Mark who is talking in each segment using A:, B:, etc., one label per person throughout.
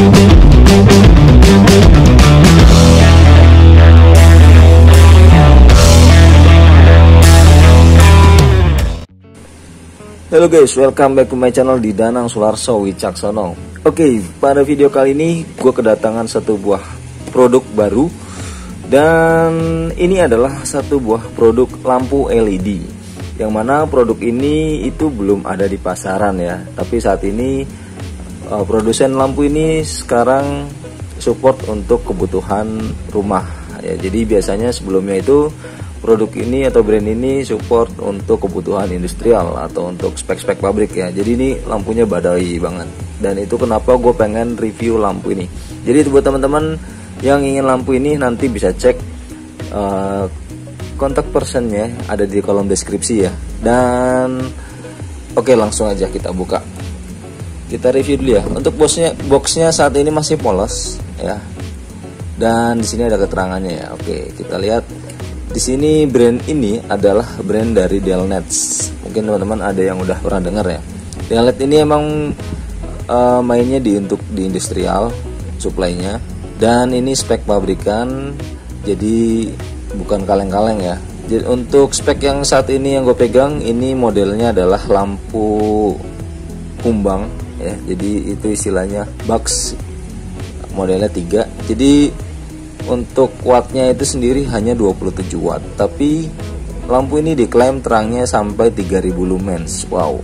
A: Halo guys, welcome back to my channel di Danang Sularso Wicaksono Oke, okay, pada video kali ini gue kedatangan satu buah produk baru Dan ini adalah satu buah produk lampu LED Yang mana produk ini itu belum ada di pasaran ya Tapi saat ini uh, produsen lampu ini sekarang support untuk kebutuhan rumah. Ya Jadi biasanya sebelumnya itu produk ini atau brand ini support untuk kebutuhan industrial atau untuk spek-spek pabrik ya. Jadi ini lampunya badai banget. Dan itu kenapa gue pengen review lampu ini. Jadi itu buat teman-teman yang ingin lampu ini nanti bisa cek uh, kontak personnya ada di kolom deskripsi ya. Dan oke okay, langsung aja kita buka kita review dulu ya untuk boxnya boxnya saat ini masih polos ya dan di sini ada keterangannya ya oke kita lihat di sini brand ini adalah brand dari Delnets. Mungkin teman-teman ada yang udah pernah dengar ya. Delnet ini emang uh, mainnya di untuk di industrial supply-nya dan ini spek pabrikan jadi bukan kaleng-kaleng ya. Jadi untuk spek yang saat ini yang gue pegang ini modelnya adalah lampu kumbang ya. Jadi itu istilahnya box modelnya 3. Jadi untuk wattnya itu sendiri hanya 27 watt. Tapi lampu ini diklaim terangnya sampai 3000 lumens. Wow.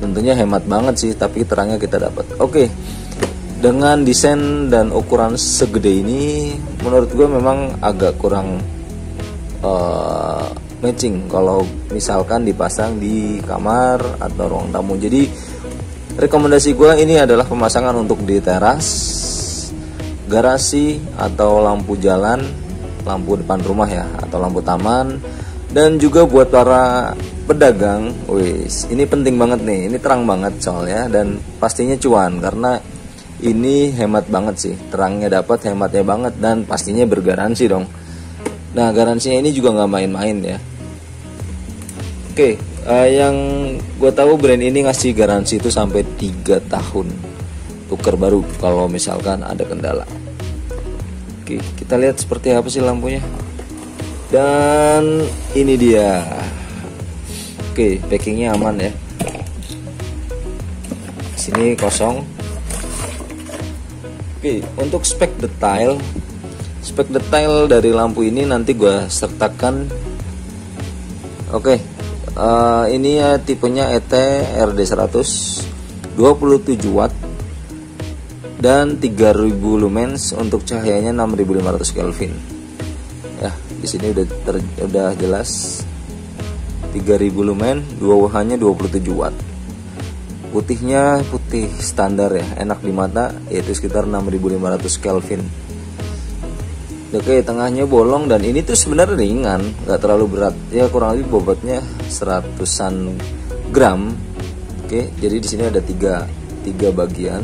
A: Tentunya hemat banget sih tapi terangnya kita dapat. Oke. Dengan desain dan ukuran segede ini menurut gue memang agak kurang uh, matching kalau misalkan dipasang di kamar atau ruang tamu. Jadi rekomendasi gue ini adalah pemasangan untuk di teras garasi atau lampu jalan, lampu depan rumah ya atau lampu taman dan juga buat para pedagang, wis ini penting banget nih, ini terang banget soalnya dan pastinya cuan karena ini hemat banget sih, terangnya dapat, hematnya banget dan pastinya bergaransi dong. Nah garansinya ini juga nggak main-main ya. Oke, uh, yang gue tahu brand ini ngasih garansi itu sampai 3 tahun. Tuker baru kalau misalkan ada kendala. Oke kita lihat seperti apa sih lampunya. Dan ini dia. Oke packingnya aman ya. Sini kosong. Oke untuk spek detail spek detail dari lampu ini nanti gue sertakan. Oke uh, ini ya tipenya ET RD100 27 watt dan 3000 lumens untuk cahayanya 6500 Kelvin. Ya, di sini udah ter, udah jelas 3000 lumen, dua wahannya 27 watt. Putihnya putih standar ya, enak di mata yaitu sekitar 6500 Kelvin. Oke, tengahnya bolong dan ini tuh sebenarnya ringan, nggak terlalu berat. Ya kurang lebih bobotnya seratusan gram. Oke, jadi di sini ada tiga tiga bagian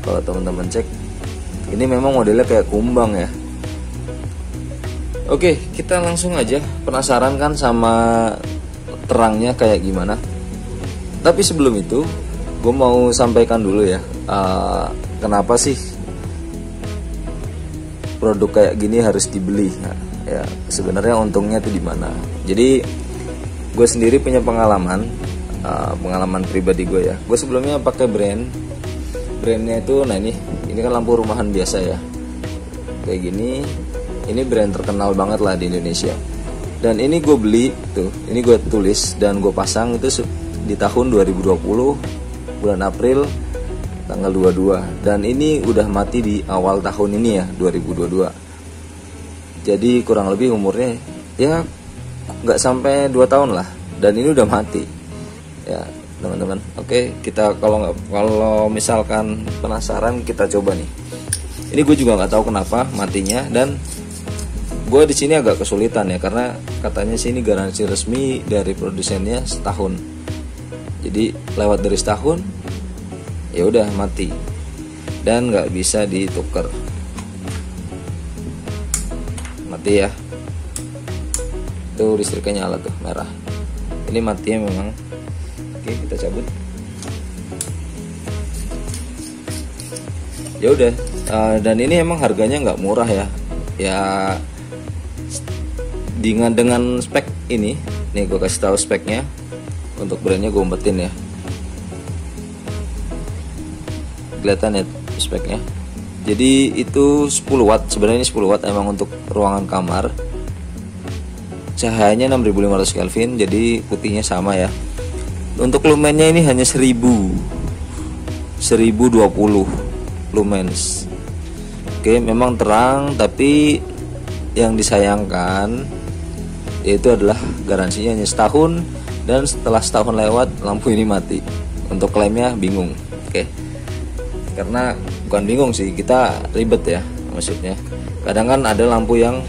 A: kalau teman-teman cek ini memang modelnya kayak kumbang ya Oke kita langsung aja penasaran kan sama terangnya kayak gimana tapi sebelum itu gue mau sampaikan dulu ya uh, kenapa sih produk kayak gini harus dibeli. Nah, ya sebenarnya untungnya tuh di mana? Jadi gue sendiri punya pengalaman uh, pengalaman pribadi gue ya. Gue sebelumnya pakai brand. Brandnya itu nah ini ini kan lampu rumahan biasa ya. Kayak gini ini brand terkenal banget lah di Indonesia. Dan ini gue beli tuh ini gue tulis dan gue pasang itu di tahun 2020 bulan April tanggal 22 dan ini udah mati di awal tahun ini ya 2022 jadi kurang lebih umurnya ya nggak sampai 2 tahun lah. Dan ini udah mati. Ya teman-teman. Oke kita kalau nggak kalau misalkan penasaran kita coba nih. Ini gue juga nggak tahu kenapa matinya. Dan gue di sini agak kesulitan ya karena katanya sih ini garansi resmi dari produsennya setahun. Jadi lewat dari setahun ya udah mati. Dan nggak bisa ditukar mati ya. Tuh listriknya nyala tuh merah. Ini matinya memang. Oke kita cabut. Ya udah uh, dan ini emang harganya nggak murah ya. Ya dengan dengan spek ini nih gue kasih tahu speknya. Untuk brandnya gue umpetin ya kelihatan ya speknya. Jadi itu 10 watt sebenarnya ini 10 watt emang untuk ruangan kamar. Cahayanya 6500 Kelvin jadi putihnya sama ya. Untuk lumennya ini hanya 1000 1020 lumens. Oke memang terang tapi yang disayangkan yaitu adalah garansinya hanya setahun dan setelah setahun lewat lampu ini mati. Untuk klaimnya bingung. Oke karena bukan bingung sih kita ribet ya maksudnya. Kadang kan ada lampu yang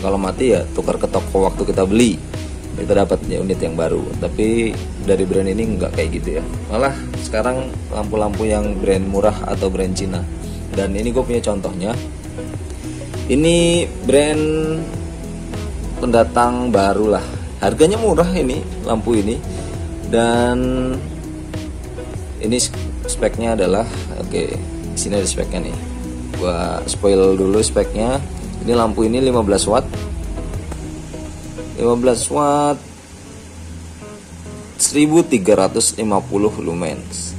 A: kalau mati ya tukar ke toko waktu kita beli kita dapat ya unit yang baru. Tapi dari brand ini nggak kayak gitu ya. Malah sekarang lampu-lampu yang brand murah atau brand Cina. Dan ini gue punya contohnya. Ini brand pendatang baru lah. Harganya murah ini lampu ini. Dan ini speknya adalah oke okay, sini ada speknya nih. Gua spoil dulu speknya. Ini lampu ini 15 watt. 15 watt. 1350 lumens.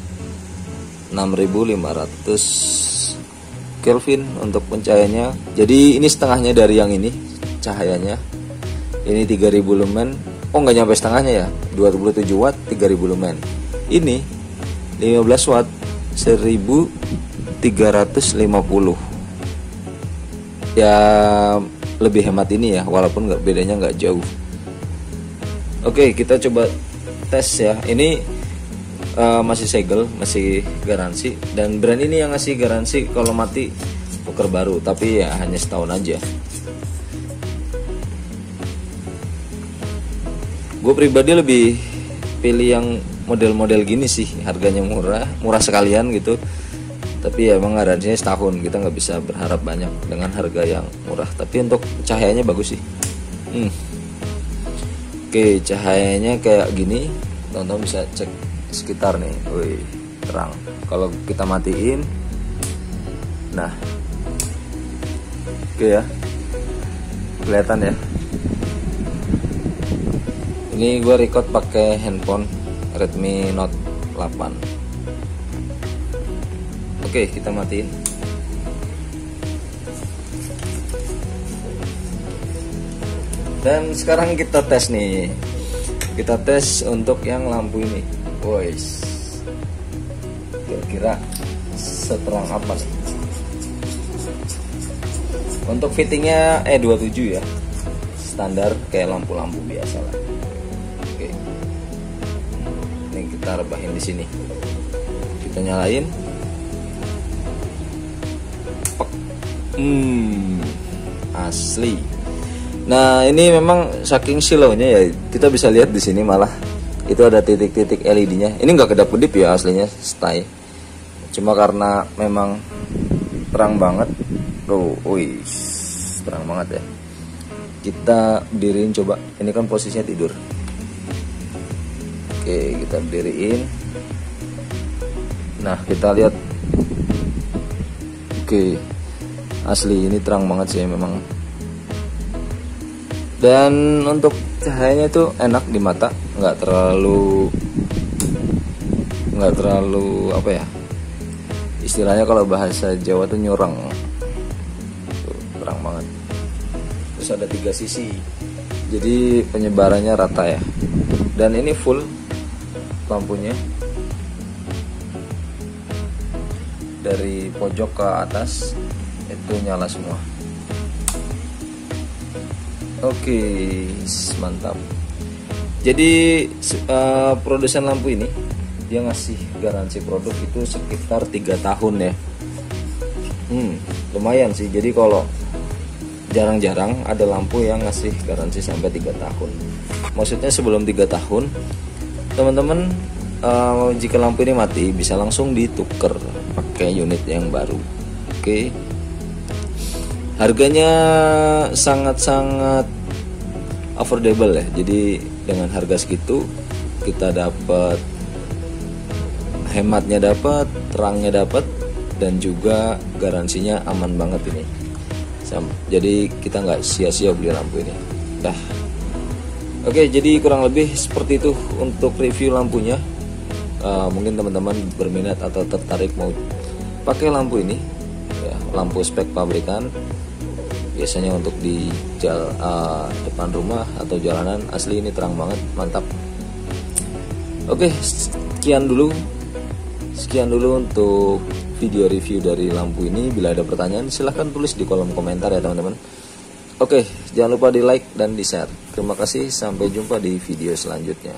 A: 6500 Kelvin untuk pencahayanya. Jadi ini setengahnya dari yang ini cahayanya. Ini 3000 lumen. Oh nggak nyampe setengahnya ya? 27 watt 3000 lumen. Ini 15 watt 1350 ya lebih hemat ini ya walaupun nggak bedanya nggak jauh. Oke kita coba tes ya. Ini uh, masih segel masih garansi. Dan brand ini yang ngasih garansi kalau mati poker baru. Tapi ya hanya setahun aja. Gue pribadi lebih pilih yang model-model gini sih harganya murah murah sekalian gitu. Tapi ya emang garansinya setahun kita nggak bisa berharap banyak dengan harga yang murah. Tapi untuk cahayanya bagus sih. Hmm. oke cahayanya kayak gini teman-teman bisa cek sekitar nih. Wih terang. Kalau kita matiin nah. Oke ya. Kelihatan ya. Ini gue record pakai handphone Redmi Note 8 Oke, kita matiin. Dan sekarang kita tes nih. Kita tes untuk yang lampu ini. Boys. Kira-kira seterang apa nih? Untuk fittingnya E27 ya. Standar kayak lampu-lampu biasa lah. Ini kita rebahin di sini. Kita nyalain. Hmm, asli. Nah ini memang saking silaunya ya kita bisa lihat di sini malah itu ada titik-titik LED-nya. Ini nggak kedap kedip ya aslinya stay. Cuma karena memang terang banget. Tuh, wih, terang banget ya. Kita berdiriin coba. Ini kan posisinya tidur. Oke, kita berdiriin. Nah, kita lihat. Oke, asli ini terang banget sih memang. Dan untuk cahayanya itu enak di mata nggak terlalu nggak terlalu apa ya istilahnya kalau bahasa Jawa tuh nyurang. Terang banget. Terus ada tiga sisi. Jadi penyebarannya rata ya. Dan ini full lampunya. Dari pojok ke atas itu nyala semua. Oke mantap. Jadi uh, produsen lampu ini dia ngasih garansi produk itu sekitar tiga tahun ya. Hmm, lumayan sih. Jadi kalau jarang-jarang ada lampu yang ngasih garansi sampai tiga tahun. Maksudnya sebelum tiga tahun teman-teman uh, jika lampu ini mati bisa langsung ditukar pakai unit yang baru. Oke. Okay harganya sangat-sangat affordable ya. Jadi dengan harga segitu kita dapat hematnya dapat terangnya dapat dan juga garansinya aman banget ini. Jadi kita nggak sia-sia beli lampu ini. Dah oke jadi kurang lebih seperti itu untuk review lampunya uh, mungkin teman-teman berminat atau tertarik mau pakai lampu ini ya, lampu spek pabrikan biasanya untuk di jal, uh, depan rumah atau jalanan asli ini terang banget mantap oke sekian dulu sekian dulu untuk video review dari lampu ini. Bila ada pertanyaan silahkan tulis di kolom komentar ya teman-teman. Oke, jangan lupa di like dan di share. Terima kasih, sampai jumpa di video selanjutnya.